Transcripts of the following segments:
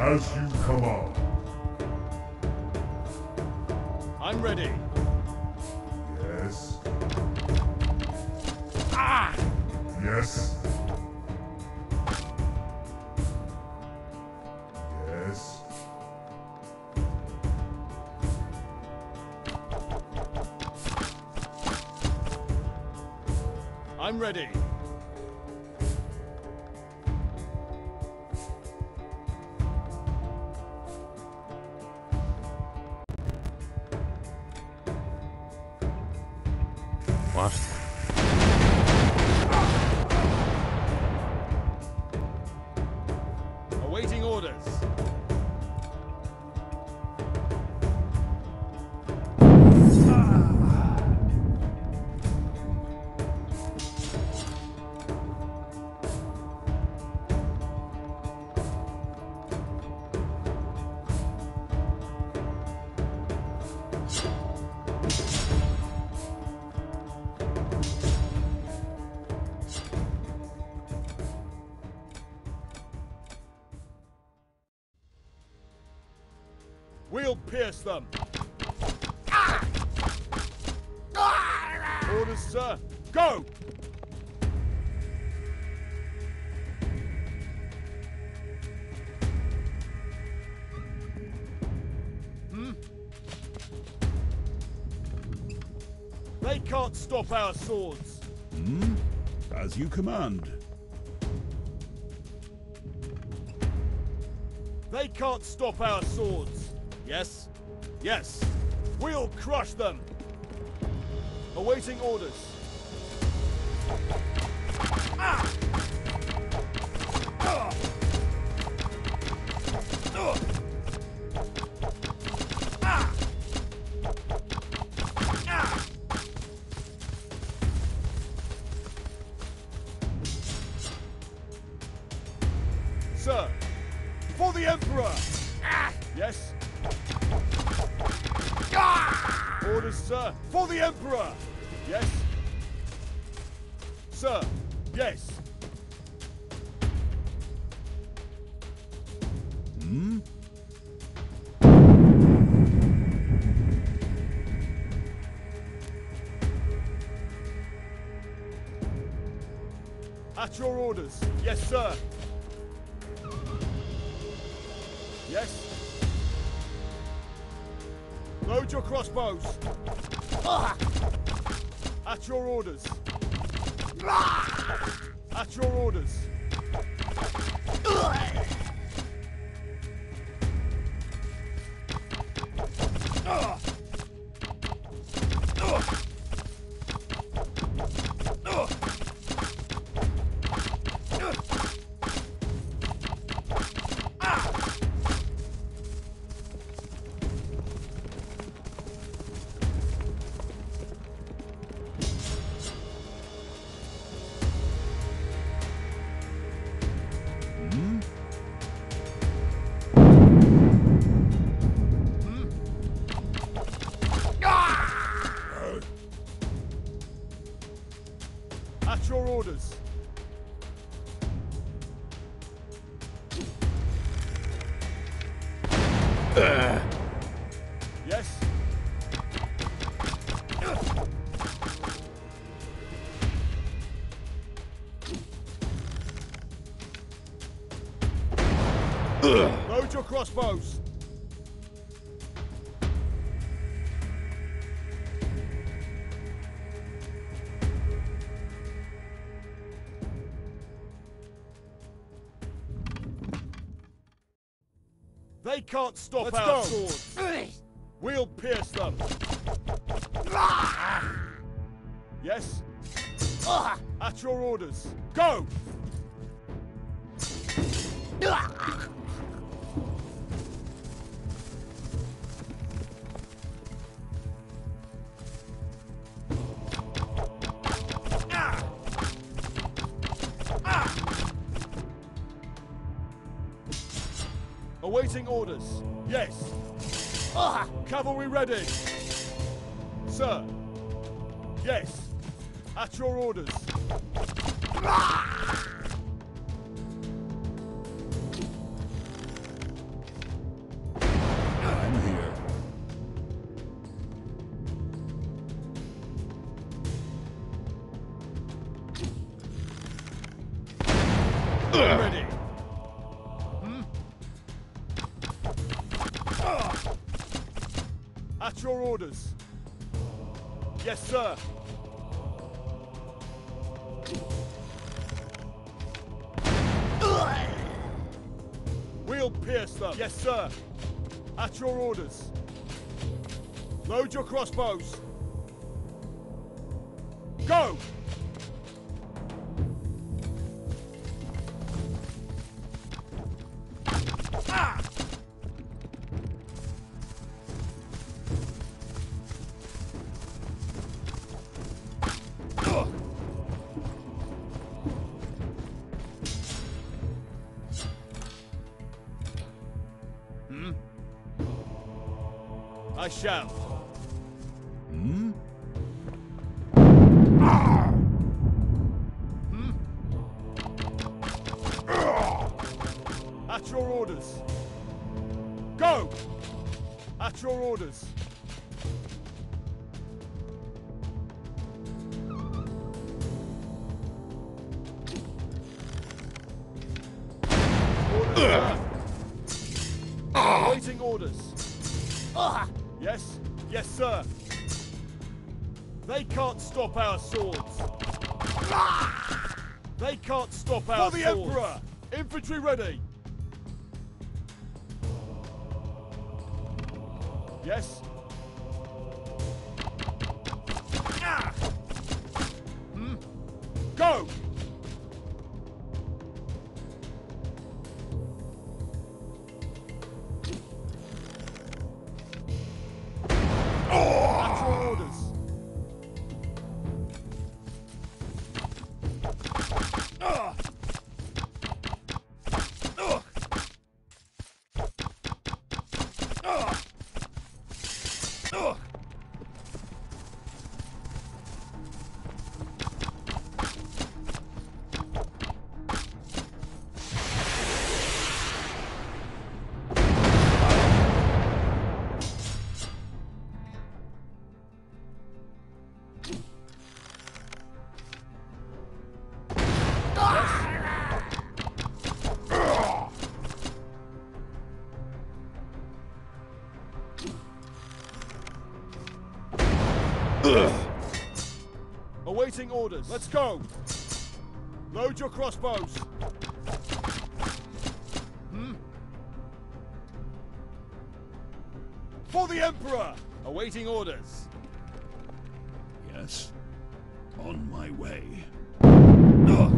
As you command. I'm ready. Yes. Ah! Yes. Yes. I'm ready. What? Awaiting orders. We'll pierce them. Orders, sir. Go! Hmm? They can't stop our swords. Hmm? As you command. They can't stop our swords. Yes? Yes. We'll crush them. Awaiting orders. At your orders. Yes, sir. Yes? Load your crossbows. At your orders. At your orders. Load your crossbows. They can't stop Let's our go. swords. We'll pierce them. Ah! Yes? Ah! At your orders. Go! Awaiting orders. Yes. Ah, cavalry ready. Sir. Yes. At your orders. Ready. At your orders. Yes, sir. We'll pierce them. Yes, sir. At your orders. Load your crossbows. Go! I shall. They can't stop our swords. They can't stop our For the swords. Emperor! Infantry ready. Yes. Awaiting orders. Let's go. Load your crossbows. Hmm? For the Emperor! Awaiting orders. Yes. On my way. Ugh.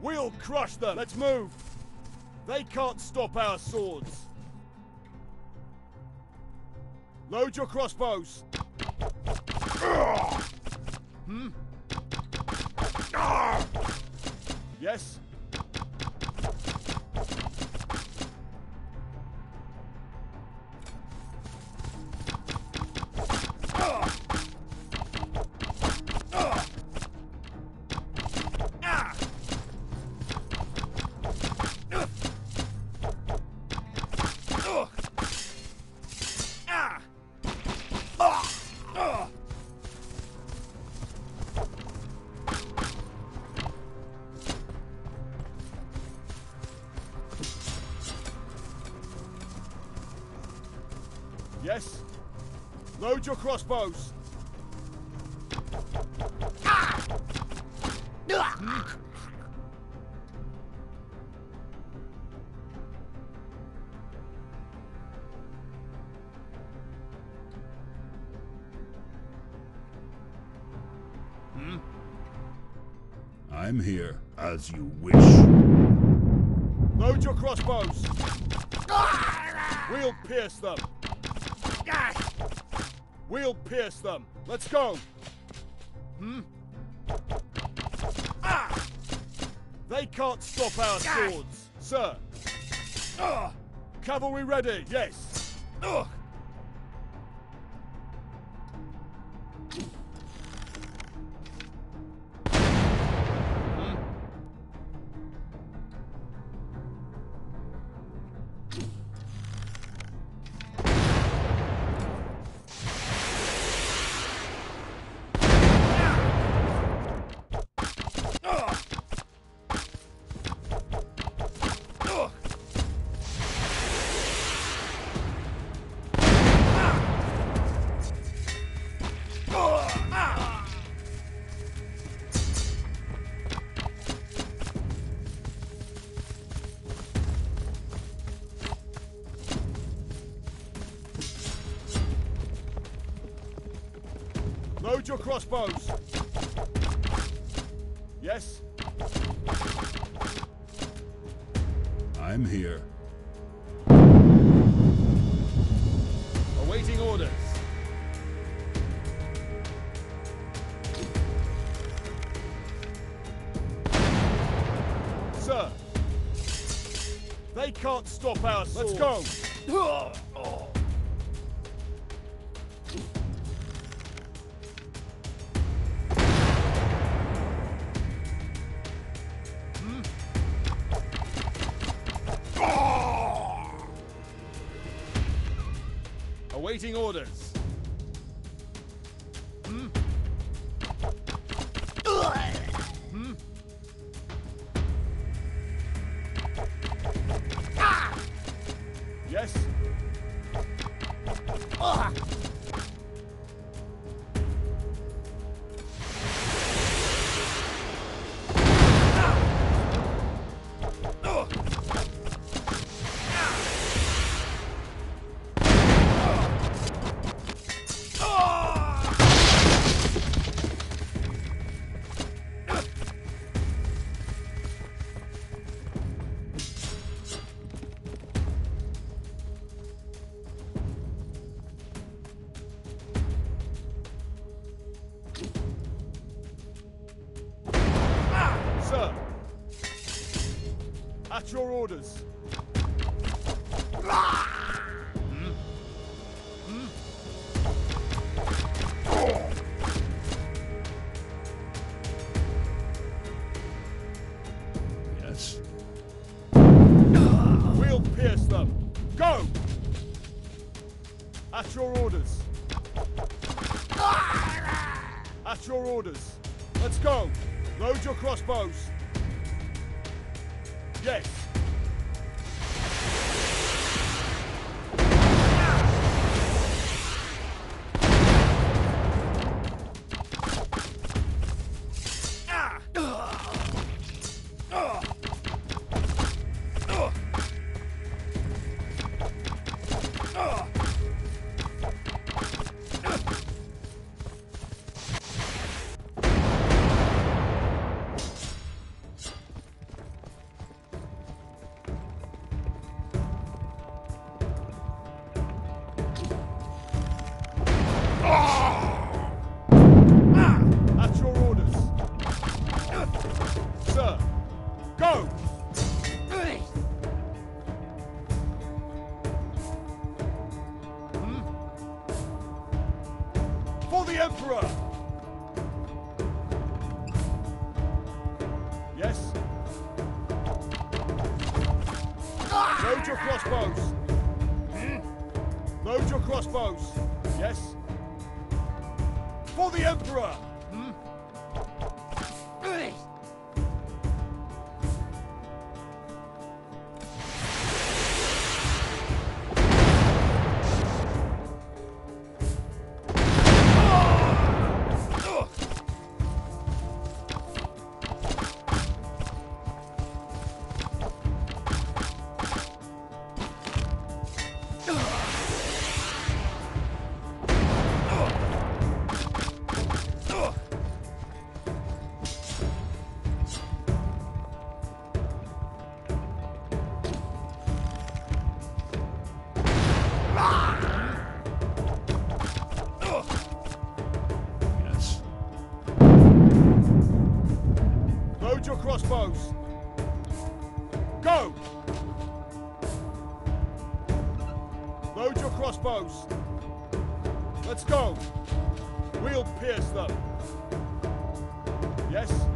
We'll crush them. Let's move. They can't stop our swords. Load your crossbows. Hmm? Yes? Load your crossbows. I'm here, as you wish. Load your crossbows. We'll pierce them. We'll pierce them. Let's go. Hmm? Ah! They can't stop our swords, sir. Ah! Cavalry ready. Yes. Load your crossbows. Yes? I'm here. Awaiting orders. Sir. They can't stop our Let's go. Awaiting orders. Orders. At your orders. Let's go. Load your crossbows. Yes. Crossbows. Go! Load your crossbows. Let's go. We'll pierce them. Yes?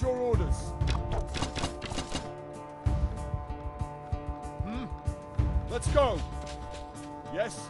Your orders. Hmm? Let's go. Yes?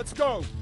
Let's go!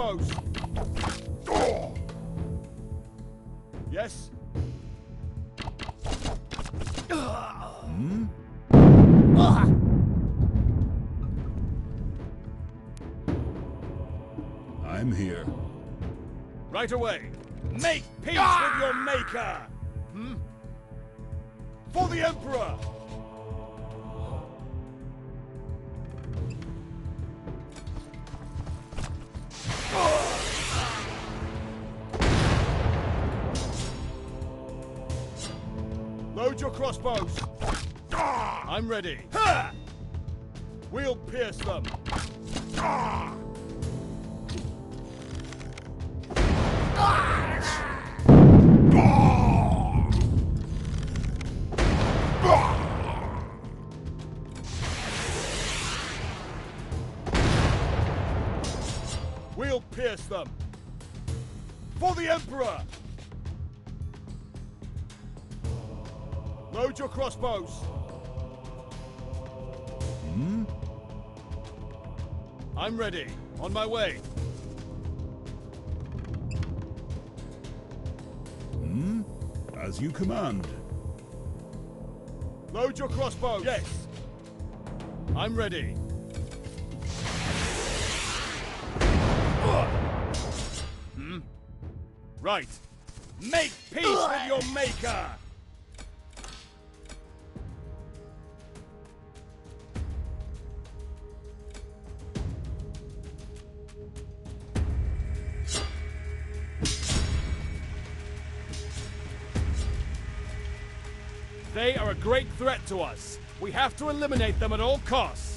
Load your crossbows. Yes? I'm here. Right away. Make peace with your maker. Hmm? For the Emperor. Load your crossbows. Ah! I'm ready. Ha! We'll pierce them. Ah! Ah! We'll pierce them. For the Emperor. Load your crossbows. Hmm? I'm ready. On my way. Hmm? As you command. Load your crossbows. Yes. I'm ready. Hmm? Right. Make peace with your maker. They are a great threat to us. We have to eliminate them at all costs.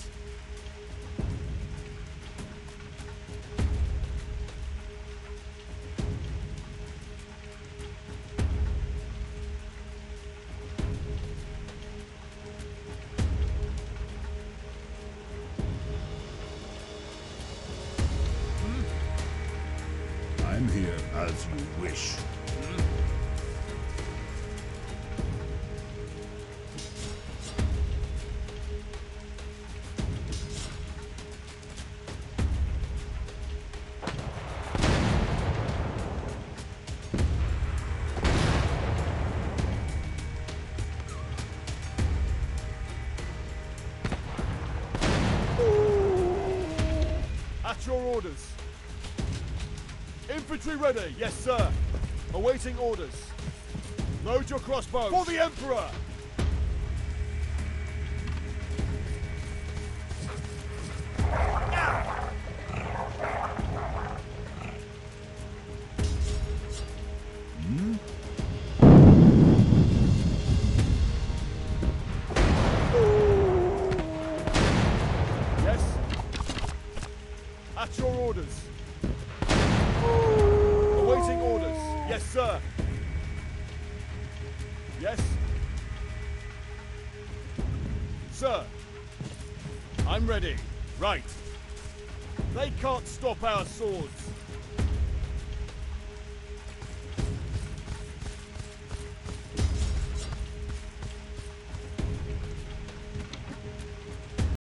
Your orders. Infantry ready, yes sir. Awaiting orders. Load your crossbows. For the Emperor! Right. They can't stop our swords.